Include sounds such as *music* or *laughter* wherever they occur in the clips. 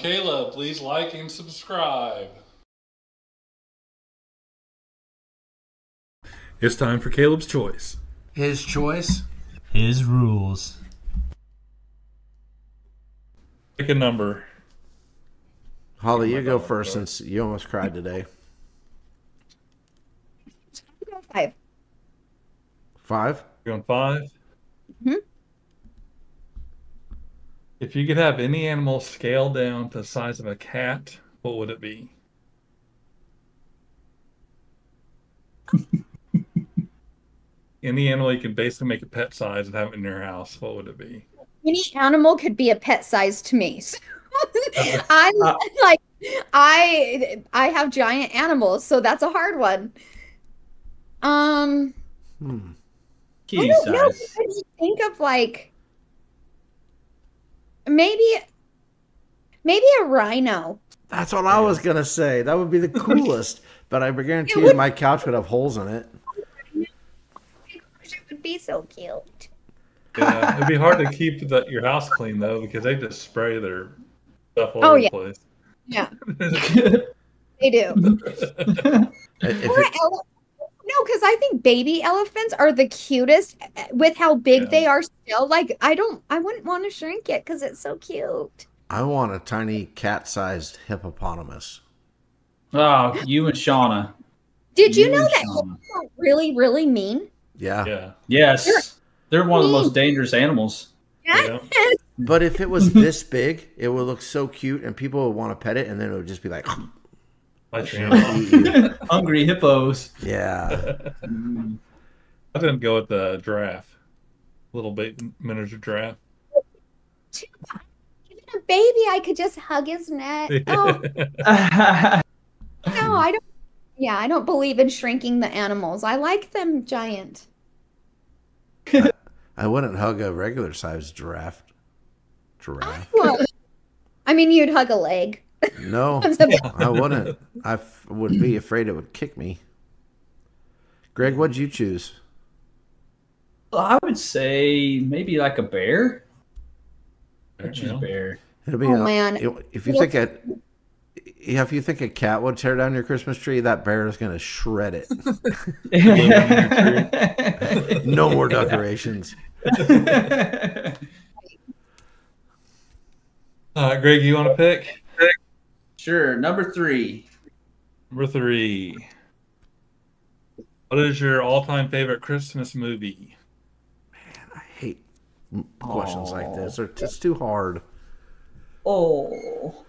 Caleb. Please like and subscribe. It's time for Caleb's choice. His choice. His rules. Pick a number. Holly, you go first since you almost cried today. Five. Five. Going 5 Mhm. If you could have any animal scaled down to the size of a cat, what would it be? *laughs* any animal you can basically make a pet size and have it in your house, what would it be? Any animal could be a pet size to me. So *laughs* I'm Uh, like, I I have giant animals, so that's a hard one. Um, Hmm. I don't know. I think of like maybe maybe a rhino. That's what I was gonna say. That would be the *laughs* coolest. but I guarantee It you, my couch would have holes in it. It would be so cute. Yeah, it'd be hard to keep the, your house clean though because they just spray their stuff all Oh, over yeah. the place. Yeah, *laughs* they do. *laughs* If Or it, ele- because I think baby elephants are the cutest eh, with how big Yeah. they are still. Like I don't, I wouldn't want to shrink it because it's so cute. I want a tiny cat-sized hippopotamus. Oh, you and Shauna. Did you You know that Shauna. hippos are really, really mean? Yeah. Yeah. Yes. They're one of the most dangerous animals. Yeah. But if it was *laughs* this big, it would look so cute, and people would want to pet it, and then it would just be like, *laughs* *laughs* Hungry hippos. yeah. Mm. I didn't go with the giraffe. Little bit miniature giraffe. Even a baby, I could just hug his neck. *laughs* Oh *laughs* no, I don't. Yeah, I don't believe in shrinking the animals. I like them giant. I wouldn't hug a regular sized giraffe. Giraffe. Well, I mean, you'd hug a leg. No, *laughs* I wouldn't. I f- would be afraid it would kick me. Greg, what'd you choose? I would say maybe like a bear. I'd choose Yeah. bear. It'll be Oh, a- man. it- if you It'll think a yeah, if you think a cat would tear down your Christmas tree, that bear is gonna shred it. *laughs* No more decorations. *laughs* Uh, Greg, you want to pick? Sure. Number three. Number three. What is your all-time favorite Christmas movie? Man, I hate m- questions like this. They're just too hard. Oh.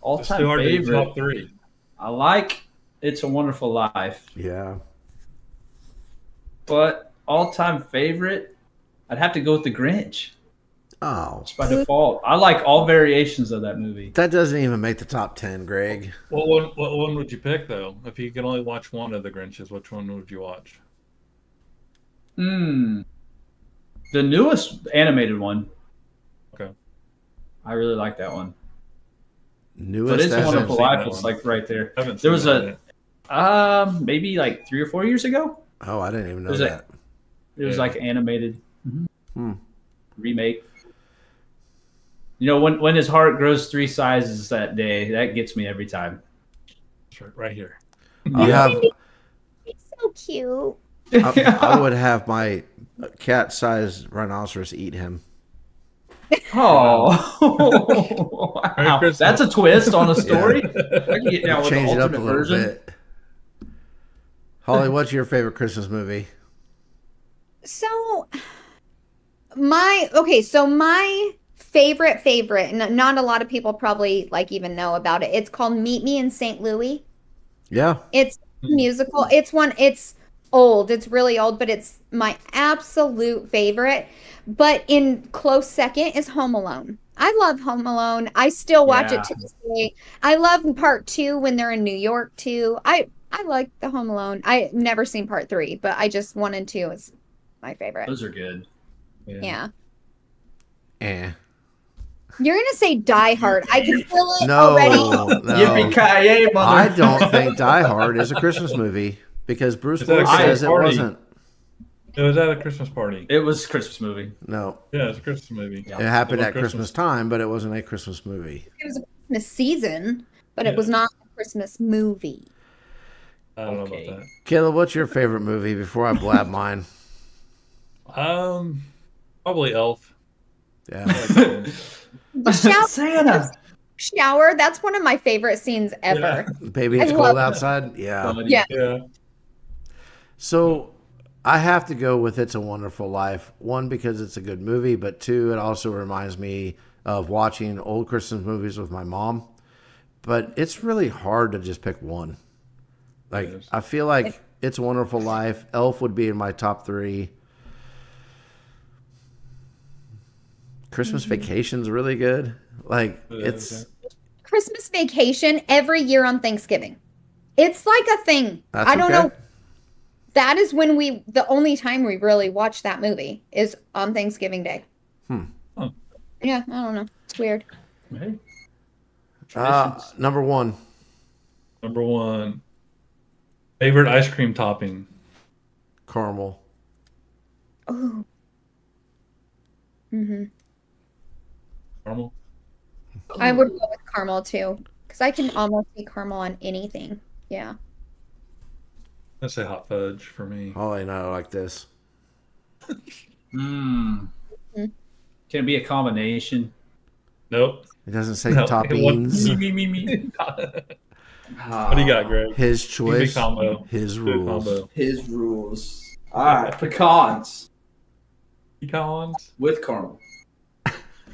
all-time hard to favorite. top three. I like It's a Wonderful Life, Yeah. but all time favorite, I'd have to go with The Grinch. Oh, it's by default. I like all variations of that movie. that doesn't even make the top ten, Greg. What one? What one would you pick though? If you could only watch one of the Grinches, which one would you watch? Hmm. The newest animated one. Okay. I really like that one. Newest. But It's a Wonderful seen Life that was like right there. There was a- yet. Um, maybe like three or four years ago. Oh, I didn't even know Was it- that. It was Yeah. like animated Hmm. remake. You know, when when his heart grows three sizes that day, that gets me every time. It's right- right here. I uh, have. It's so cute. I, *laughs* I would have my cat-sized rhinoceros eat him. Oh, wow. *laughs* That's a twist on a story. *laughs* I can get down with the Change it up a little version. bit. Holly, what's your favorite Christmas movie? So, my okay, so my favorite favorite, and not a lot of people probably like even know about it. It's called Meet Me in St. Louis. Yeah. It's musical. It's one. It's old. It's really old, but it's my absolute favorite. But in close second is Home Alone. I love Home Alone. I still watch Yeah. it to this day. I love part two when they're in New York too. I I like the Home Alone. I never seen part three, but I just one and two is my favorite. Those are good. Yeah. Eh. You're gonna say Die Hard. I can feel it No, already. no. Yippee! I don't think Die Hard is a Christmas movie because Bruce Is that a Willis Christmas says it wasn't. It was at a Christmas party. It was a Christmas movie. No, Yeah, it's a Christmas movie. Yeah. it happened Little at Christmas. Christmas. time, but it wasn't a Christmas movie. It was a Christmas season, but it was not a Christmas movie. I don't Okay. know about Caleb, what's your favorite movie before I blab *laughs* mine? Um, probably Elf. Yeah. *laughs* The shower, Santa. shower, that's one of my favorite scenes ever. Baby, it's I cold outside. Yeah. Yeah. Yeah. So I have to go with It's a Wonderful Life. One, because it's a good movie, but two, it also reminds me of watching old Christmas movies with my mom. But it's really hard to just pick one. Like, It is. I feel like It's a Wonderful Life, Elf would be in my top three. Christmas Mm-hmm. Vacation's really good. Like, Yeah, it's. Christmas vacation every year on Thanksgiving. It's like a thing. That's I don't okay. know. That is when we, the only time we really watch that movie is on Thanksgiving Day. Hmm. Huh. Yeah, I don't know. It's weird. Hey. Uh, number one, Number one. Favorite ice cream topping. caramel. Oh. hmm Caramel. I would go with caramel too, because I can almost see caramel on anything. Yeah. Let's say hot fudge for me. Oh, I know, like this. *laughs* Mm. Mm. Can it be a combination? Nope. It doesn't say No, toppings. *laughs* Me, me, me, me. what *laughs* what do you got, Greg? His Give me choice, combo. his Good rules. combo. His rules. All right, pecans Pecans. with caramel.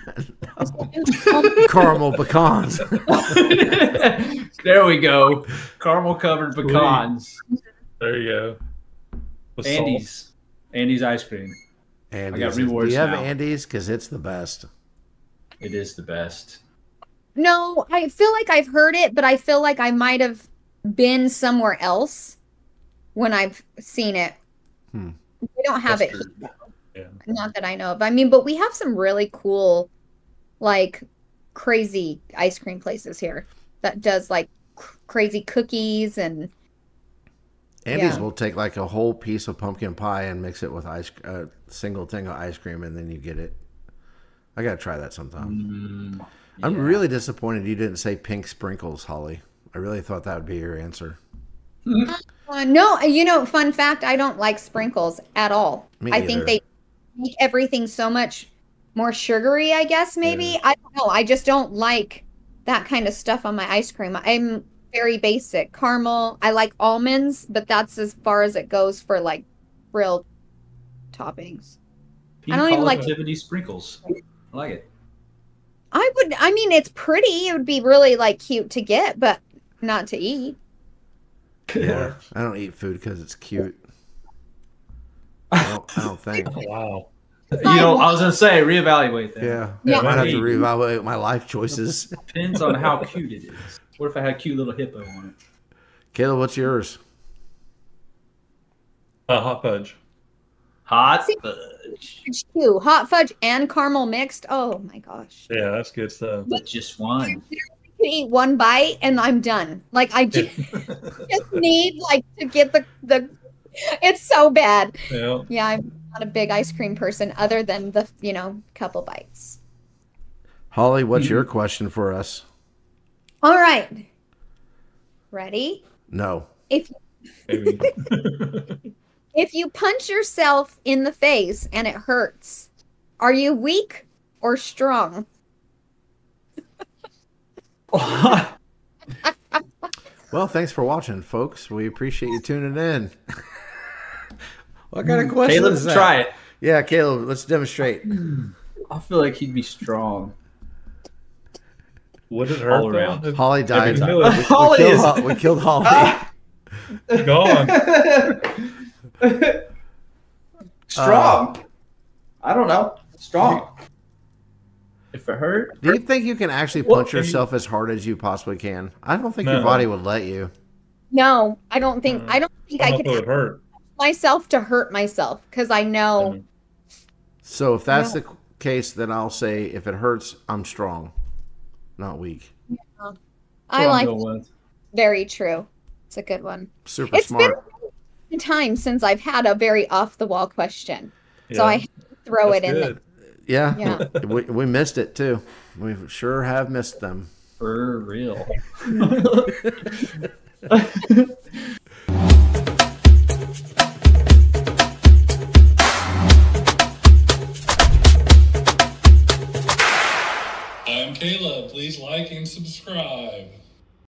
*laughs* Caramel pecans. *laughs* there we go. Caramel covered pecans. There you go. With salt. Andy's. Andy's ice cream. Andy's. I got rewards Do you have now. Andy's? Because it's the best. It is the best. No, I feel like I've heard it, but I feel like I might have been somewhere else when I've seen it. Hmm. We don't have That's it true. here. Yeah. Not that I know of. I mean, but we have some really cool, like crazy ice cream places here that does like cr- crazy cookies and Andy's Yeah. will take like a whole piece of pumpkin pie and mix it with ice, a single thing of ice cream, and then you get it. I gotta try that sometime. Mm, I'm really disappointed you didn't say pink sprinkles, Holly. I really thought that would be your answer. *laughs* uh, no, you know, fun fact, I don't like sprinkles at all. Me I either. think they make everything so much more sugary, I guess maybe. I don't know. I just don't like that kind of stuff on my ice cream. I'm very basic. Caramel, I like almonds, but that's as far as it goes for like real toppings. Pina I don't even like- activity sprinkles. I like it. I would I mean it's pretty. It would be really like cute to get, but not to eat. Yeah, I don't eat food because it's cute. *laughs* I don't, I don't think. Wow. You know, I was gonna say reevaluate that. Yeah, Yeah. I might have to Hey. reevaluate my life choices. Depends on how cute it is. What if I had a cute little hippo on it? Kayla, what's yours? Uh, hot fudge. Hot See- fudge. Fudge too. Hot fudge and caramel mixed. Oh my gosh. Yeah, that's good stuff. But just one. I could eat one bite and I'm done. Like I just, *laughs* just need like to get the the it's so bad. yeah. Yeah, I'm not a big ice cream person other than the, you know, couple bites. Holly, what's your mm-hmm. question for us? All right. Ready? No. If *laughs* if you punch yourself in the face and it hurts, are you weak or strong? *laughs* Well, thanks for watching, folks. We appreciate you tuning in. What kind of question Caleb, is that? try it. Yeah, Caleb, let's demonstrate. I feel like he'd be strong. Would it hurt All around. If- Holly died. if We, *laughs* knew we Holly killed, is- Ho- we killed *laughs* Holly. Ah! Gone. *laughs* Strong. I don't know. Strong. If it hurt, Do you think you can actually Well, punch yourself as hard as you possibly can? I don't think No. your body would let you. No, I don't think Uh, I don't think I I don't could it would hurt. Myself to hurt myself because I know Mhm. So if that's No. the case, then I'll say if it hurts, I'm strong, not weak. I That's I'm like very true. It's a good one. Super It's smart. been a time since I've had a very off the wall question. So I throw That's it in there. Yeah, Yeah. *laughs* we, we missed it too. We sure have missed them. For real. *laughs* *laughs*